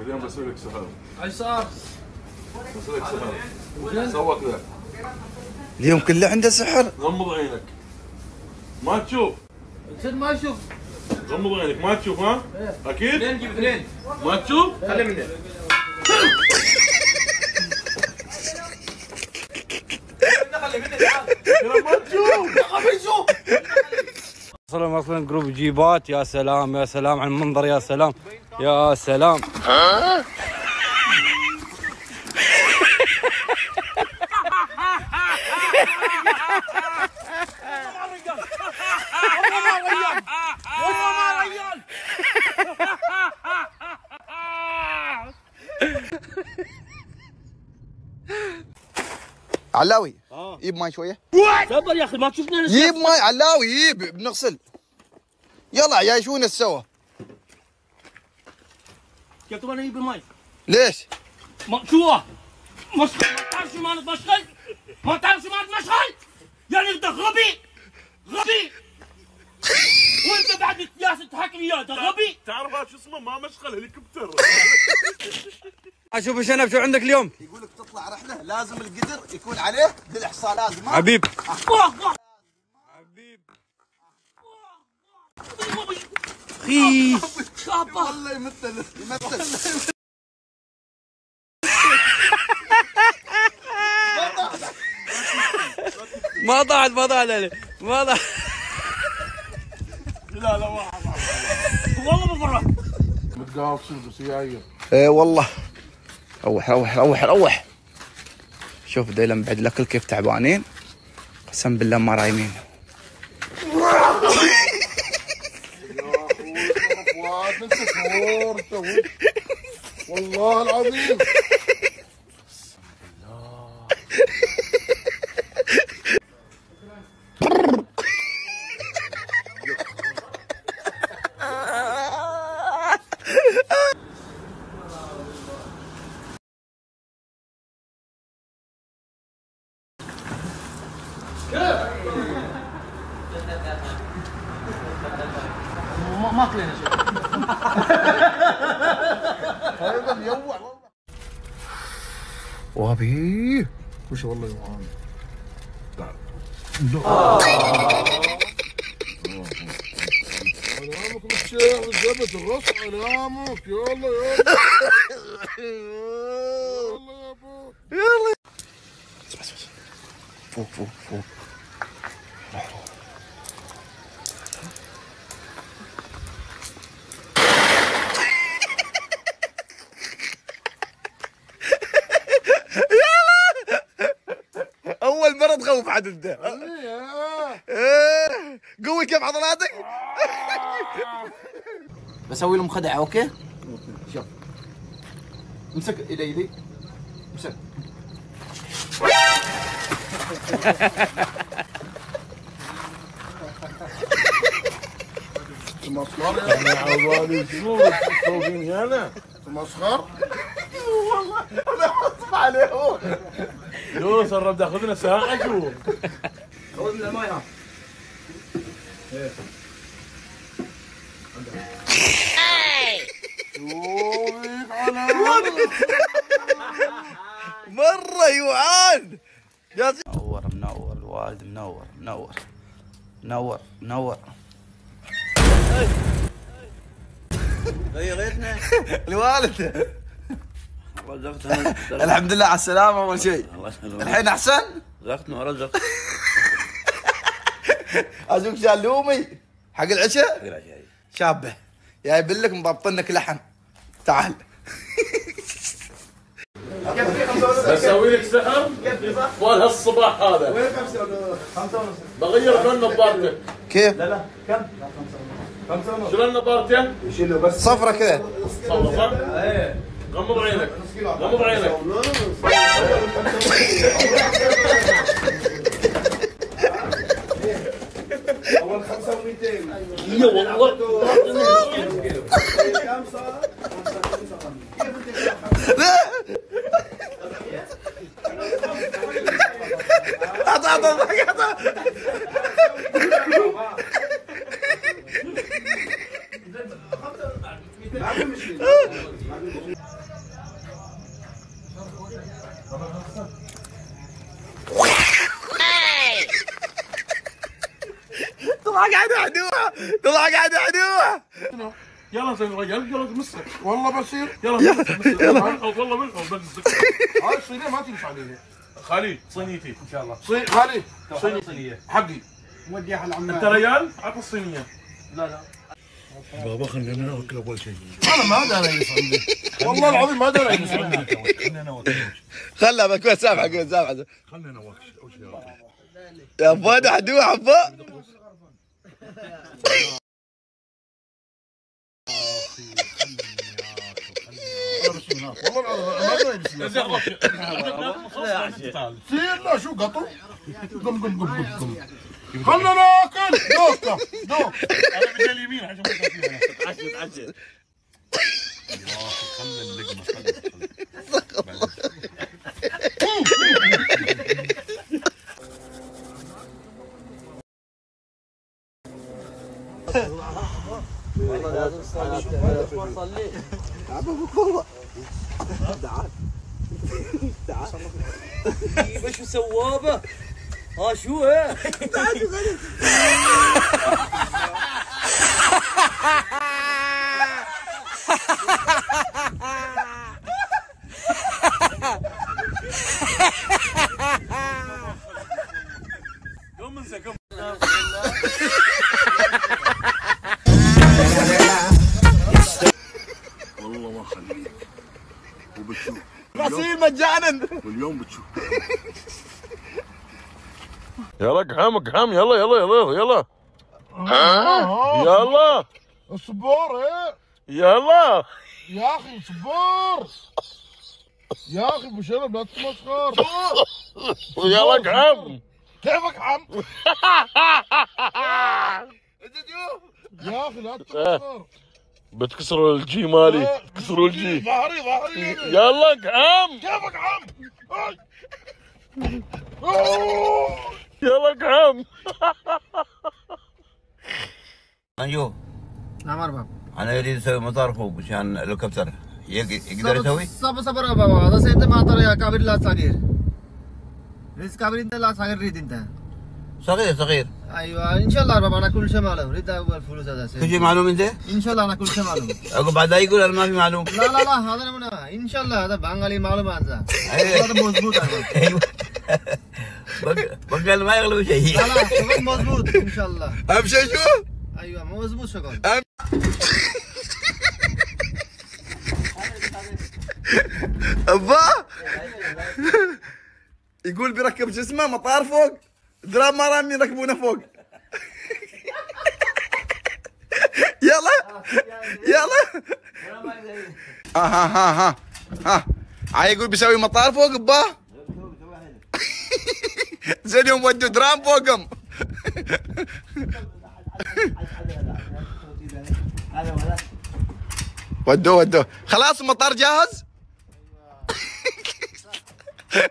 اليوم بسوي لك سحر إيش صار؟ بسوي لك سحر سوى كذا اليوم كله عنده سحر. غمض عينك ما تشوف شد ما أشوف غمض عينك ما تشوف ها؟ أكيد؟ اثنين جيب اثنين ما تشوف؟ خلي منه خلي منه ما تشوف وصلوا مثلا جروب جيبات يا سلام يا سلام على المنظر يا سلام يا سلام. علاوي. جيب ماي شوية. صبر يا أخي ما تشوفنا جيب ماي علاوي جيب بنغسل يلا يا شو نسوى قلت أنا أجيب الماي؟ ليش؟ ما شو ما تعرف شو معنى مشغل؟ ما تعرف شو معنى مشغل؟ يعني انت غبي! غبي! وانت بعد جالس تحكي وياه انت غبي تعرف هذا شو اسمه؟ ما مشغل هليكوبتر. أشوف شنب شو عندك اليوم. يقول لك تطلع رحلة لازم القدر يكون عليه بالاحصاء لازم حبيب. خي. والله يمثل يمثل. ما ضاعت ما ضاعت ما ضاعت والله بفرح متقاوسين بس إيه والله روح روح روح روح شوف ديلم بعد الاكل كيف تعبانين. قسم بالله ما رايمين. والله العظيم. ما ما كلنا شيء. وابي وش والله يوهان علامك بالشيخ بالزبط الرص علامك يلا يلا يلا يا ابو بس فوق فوق فوق. أول مره تخوف عاد أنت. إيه. قوي كيف عضلاتك بسوي لهم خدعة أوكي؟ شوف. امسك إيدي إيدي. امسك. تمسخر؟ يا عبالي شو تسوقين هنا تمسخر؟ عليه دوس الرب تاخذنا ساعه شو خذ من الماي ها شوفك على مرة يوعان يا منور منور الوالد منور منور منور منور. غيرتنا. الوالد. رزقتنا الحمد لله على السلامة أول شيء. الحين أحسن؟ رزقتنا ورزق ازوق شالومي حق العشاء؟ شابه. جايب لك مضبطنك لحم. تعال. بسوي لك سحر؟ طوال هالصباح هذا. وين بغير لون نظارتك كيف؟ شلون نظارته؟ صفرة كذا صور صح؟ غمض عينك. غمض عينك. يا والله. اعطى اعطى اعطى طلع قاعد عدوها طلع قاعد عدوها يلا زين الرجال يلا مسك والله بصير. يلا مسك يلا. والله بنزك هاي الصينية ما تنفع علي خالي صينيتي إن شاء الله. صين غالي صينية. حقي. أنت ريال؟ عطى الصينية. بابا خلينا ناكل أول شيء. أنا ما أدري يصلي والله العظيم ما أدري يصلي خلينا ناكل خلها بكون سامحك سامحك خلينا ناكل أول شيء. يا فؤاد عدوها عبا والله العظيم ما لا شو قطو قم قم قم قم قم خلنا ناكل دوك دوك أنا اليمين عشان ما خلي شو سوابه ها شو هي؟ غسيل مجانا. واليوم بتشوف. يلا قحام قحام يلا يلا يلا يلا يلا. اصبر إيه يلا. يا أخي اصبر. يا أخي أبو شرب لا تتمسخر يلا قحام كيفك عم؟ يا أخي لا تتمسخر بتكسروا الجي مالي تكسروا الجي. ظهري ظهري. يلا قحام كيفك عم. يلا قحام أنجو. نعم أرباب أنا اريد أسوي مطار فوق عشان الهليكوبتر يق- يقدر يسوي؟ صبر صبر بابا. هذا سيد ما ترى يا كابر لا صغير. ريس كابر انت لا صغير ريد انت. صغير صغير. أيوه إن شاء الله بابا أنا كل شيء معلوم. ريد أول فلوس هذا كل شيء معلوم أنت؟ إن شاء الله أنا كل شيء معلوم. عقب بعد يقول أنا ما في معلوم. لا لا لا هذا نمونه إن شاء الله هذا بنغالي معلوم هذا أيوة. هذا مضبوط أيوه. بقال ما يغلب شيء. لا لا شغل مضبوط إن شاء الله. اهم شيء شو؟ أيوه مضبوط شغل. أبا! يقول بيركب شو اسمه مطار فوق. دراب ما رامي يركبونه فوق. يلا. يلا. ها ها ها ها. ها عاي يقول بيسوي مطار فوق ابا زين يوم ودوا درام فوقهم. ودوه ودوه خلاص المطار جاهز؟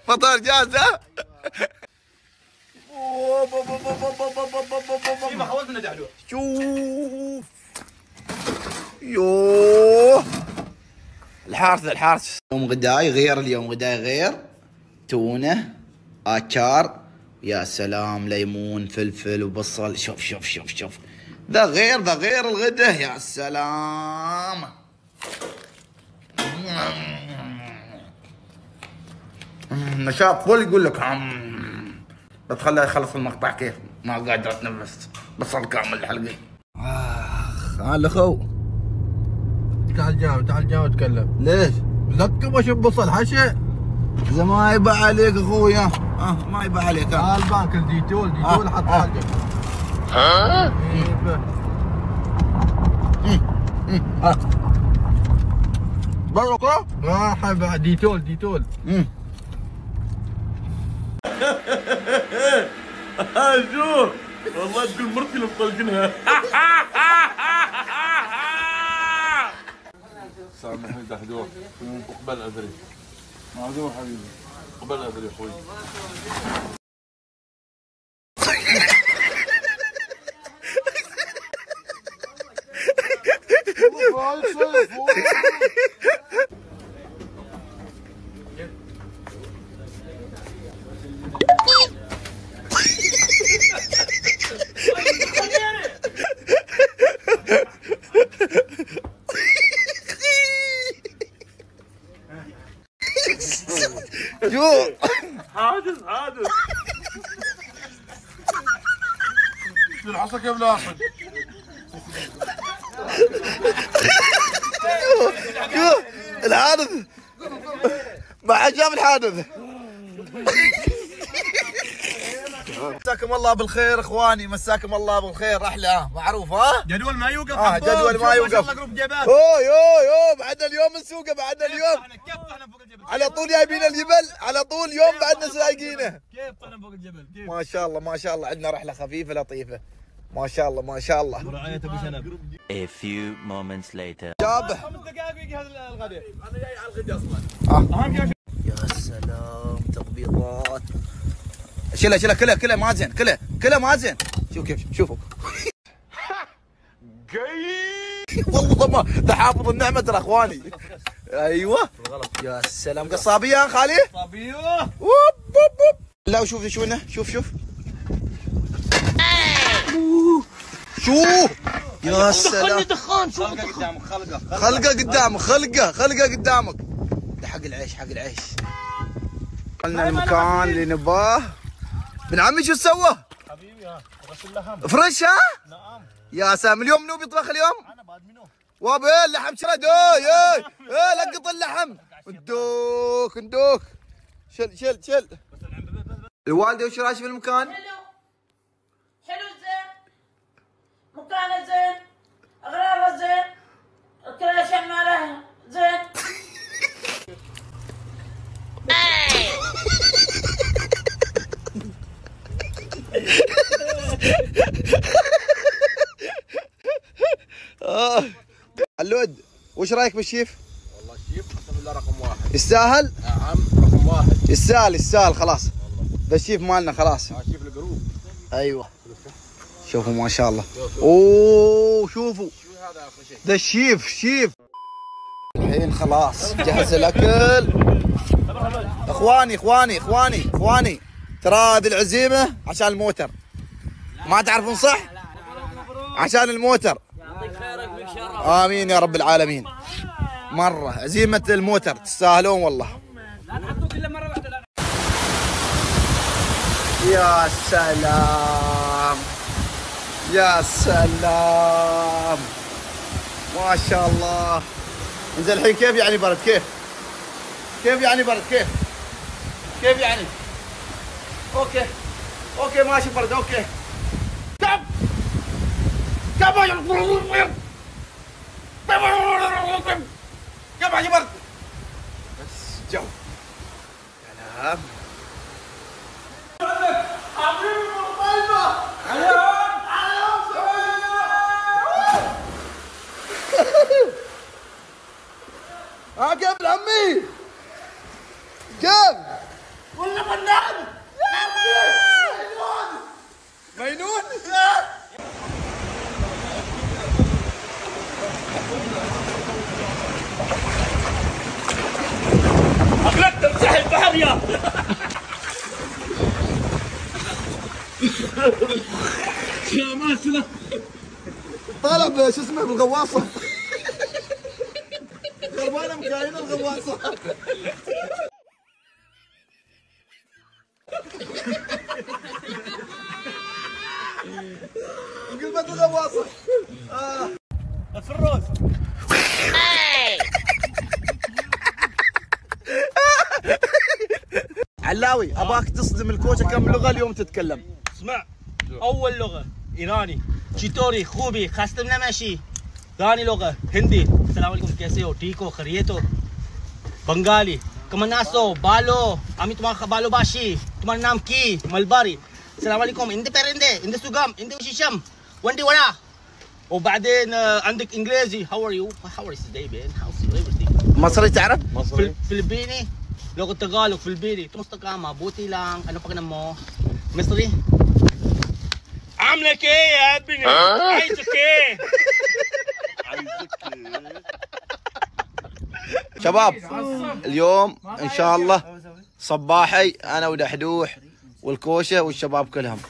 مطار جاهز ها؟ شوف. يوه. الحارس ذا الحارس يوم غداي غير اليوم غداي غير. تونه اتشار يا سلام ليمون فلفل وبصل. شوف شوف شوف شوف. ذا غير ذا غير الغدا يا سلام. نشاط فل يقول لك عم. بتخلى يخلص المقطع كيف؟ ما قادر اتنفس. بصل كامل الحلقة. آخ هلا خو. تعال جاوب تعال جاوب تكلم. ليش؟ لك وش بصل حشا إذا ما يبا عليك اخويا آه ما يبا عليك آه. البنك الديتول ديتول آه، حط آه. حاجة. برقه مرحبا. ديتول ديتول. شو والله تقول مرتي اللي مطلقينها. سامحني دحدور اقبل اذري معذور حبيبي. اقبل اذري أخوي. فايت سيف يو. حادث حادث. العصا كيف لاحق يو يو. الحادث. ما حد جاب الحادث. مساكم الله بالخير إخواني مساكم الله بالخير. أحلى معروف ها؟ جدول ما يوقف آه جدول ما يوقف. جروب جبال. أوه يو يو بعدنا اليوم نسوقه بعدنا اليوم. على طول جايبين الجبل على طول يوم بعدنا سايقينه. كيف طلعنا فوق الجبل؟ ما شاء الله ما شاء الله. عندنا رحلة خفيفة لطيفة. ما شاء الله ما شاء الله. رعاية أبو شنب. A few moments later. جابه خمس دقائق ويجي هذا الغداء يا سلام تضبيطات شيلها شيلها كلها كلها ما زين كلها كلها ما زين شوف كيف شوفوا. والله ما ده حافظ النعمة ترى أخواني. أيوه. يا سلام. قصابيه خالي؟ ووب لا وشوف شو هنا شوف شوف. شوف. يا سلام. دخان شوف خلقه قدامك خلقه. خلقه قدامك ده حق العيش حق العيش. قلنا المكان اللي نباه. بن عمي شو سوى؟ حبيبي ها فريش ها؟ نعم. يا سلام اليوم منو بيطبخ اليوم؟ أنا بعد منو؟ وابا إيه اللحم شرد اي اي اي لقط اللحم. ندوك ندوك شل شل شل. الوالدة وش رايش في المكان؟ حلو. حلو زين. مكانه زين. أغراضه زين. كل شيء ماله زين آه علود وش رأيك بالشيف؟ والله الشيف قسم بالله رقم واحد. يستاهل؟ نعم رقم واحد. يستاهل يستاهل خلاص. ده الشيف مالنا خلاص. الشيف الجروب أيوه. شوفوا. ما شاء الله. أوه شوفوا. ده الشيف شيف. الحين خلاص جهز الأكل. إخواني إخواني إخواني إخواني ترى هذه العزيمة عشان الموتر. ما تعرفون صح؟ عشان الموتر. آمين يا رب العالمين. مرة. عزيمة الموتر تستاهلون والله. يا سلام. يا سلام. ما شاء الله. إنزين الحين كيف يعني برد؟ كيف؟ كيف يعني برد؟ كيف؟ كيف يعني؟ أوكي. أوكي ماشي برد. أوكي. كم؟ كم؟ كم ماشي برد بس جو سلام ها كيف العمي؟ كيف؟ والله فنان مجنون؟ اخلك تمسح البحر يا يا ما شنو طالع بشو اسمه بالغواصة. خربانه مكاينة الغواصة. انقلبت الغواصة. في الروس علاوي أباك تصدم الكوشة كم لغة اليوم تتكلم؟ اسمع أول لغة إيراني. चितौरी खूबी खस्तम नमैशी रानी लोग हिंदी अलैक्म कैसे हो ठीक हो खरीय तो बंगाली कमनासो बालो अमी तुम्हारा बालो बाशी तुम्हारा नाम की मलबारी अलैक्म इंदे पेरेंदे इंदे सुगम इंदे शीशम वंडी वड़ा وبعدين عندك انجليزي how are you how are you today man how's everything مصري تعرف مصري فلبيني لغه تغالق فلبيني تمسك ka mabuti lang ano pa mo Mystery عاملك إيه يا أبني؟ عايزك إيه؟ شباب اليوم إن شاء الله صباحي أنا ودحدوح والكوشة والشباب كلهم